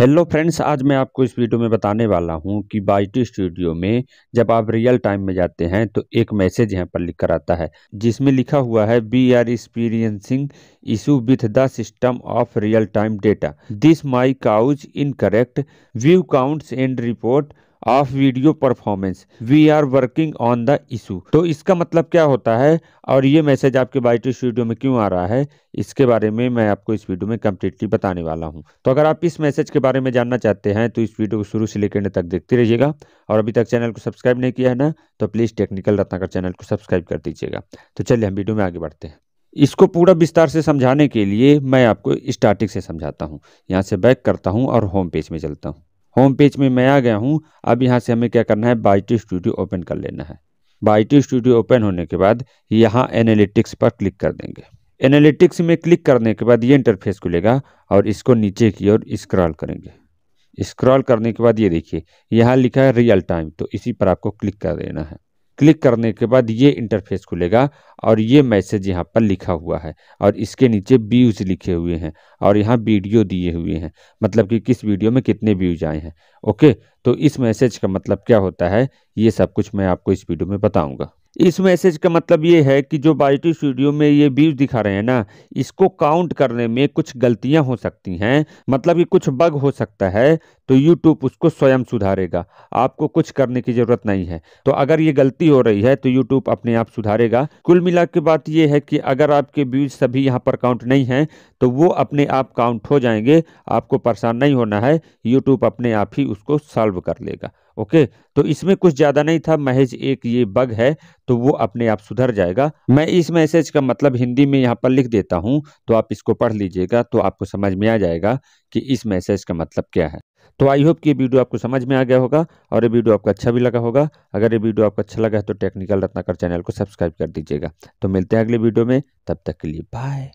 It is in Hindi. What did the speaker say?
हेलो फ्रेंड्स आज मैं आपको इस वीडियो में बताने वाला हूँ कि बाईटी स्टूडियो में जब आप रियल टाइम में जाते हैं तो एक मैसेज यहाँ पर लिखकर आता है, जिसमें लिखा हुआ है we are experiencing issue with the system of real time data this may cause incorrect view counts and report of video performance we are working on the issue तो इसका मतलब क्या होता है? और ये मैसेज आपके बाईटी स्टूडियो में क्यों आ रहा है? इसके बारे में मैं आपको इस वीडियो में कम्प्लीटली बताने वाला हूँ। तो अगर आप इस मैसेज के बारे में जानना चाहते हैं तो इस वीडियो को शुरू से लेकर तक देखते रहिएगा। और अभी तक चैनल को सब्सक्राइब नहीं किया है ना तो प्लीज़ टेक्निकल रत्नाकर चैनल को सब्सक्राइब कर दीजिएगा। तो चलिए हम वीडियो में आगे बढ़ते हैं। इसको पूरा विस्तार से समझाने के लिए मैं आपको स्टार्टिंग से समझाता हूँ। यहाँ से बैक करता हूँ और होम पेज में चलता हूँ। होम पेज में मैं आ गया हूँ। अब यहाँ से हमें क्या करना है? बाईटी स्टूडियो ओपन कर लेना है। बाईटी स्टूडियो ओपन होने के बाद यहाँ एनालिटिक्स पर क्लिक कर देंगे। एनालिटिक्स में क्लिक करने के बाद ये इंटरफेस खुलेगा और इसको नीचे की ओर स्क्रॉल करेंगे। स्क्रॉल करने के बाद ये देखिए, यहाँ लिखा है रियल टाइम तो इसी पर आपको क्लिक कर देना है। क्लिक करने के बाद ये इंटरफेस खुलेगा और ये मैसेज यहाँ पर लिखा हुआ है और इसके नीचे व्यूज़ लिखे हुए हैं और यहाँ वीडियो दिए हुए हैं। मतलब कि किस वीडियो में कितने व्यूज़ आए हैं। ओके? तो इस मैसेज का मतलब क्या होता है? ये सब कुछ मैं आपको इस वीडियो में बताऊँगा। इस मैसेज का मतलब ये है कि जो बाईटी स्टूडियो में ये व्यूज़ दिखा रहे हैं ना, इसको काउंट करने में कुछ गलतियाँ हो सकती हैं। मतलब कि कुछ बग हो सकता है। तो यूट्यूब उसको स्वयं सुधारेगा। आपको कुछ करने की ज़रूरत नहीं है। तो अगर ये गलती हो रही है तो यूट्यूब अपने आप सुधारेगा। कुल मिला के बात ये है कि अगर आपके व्यूज़ सभी यहाँ पर काउंट नहीं हैं तो वो अपने आप काउंट हो जाएँगे। आपको परेशान नहीं होना है। यूट्यूब अपने आप ही उसको सॉल्व कर लेगा। ओके? तो इसमें कुछ ज़्यादा नहीं था। महज एक ये बग है तो वो अपने आप सुधर जाएगा। मैं इस मैसेज का मतलब हिंदी में यहाँ पर लिख देता हूँ तो आप इसको पढ़ लीजिएगा तो आपको समझ में आ जाएगा कि इस मैसेज का मतलब क्या है। तो आई होप कि ये वीडियो आपको समझ में आ गया होगा और ये वीडियो आपको अच्छा भी लगा होगा। अगर ये वीडियो आपको अच्छा लगा है तो टेक्निकल रत्नाकर चैनल को सब्सक्राइब कर दीजिएगा। तो मिलते हैं अगले वीडियो में। तब तक के लिए बाय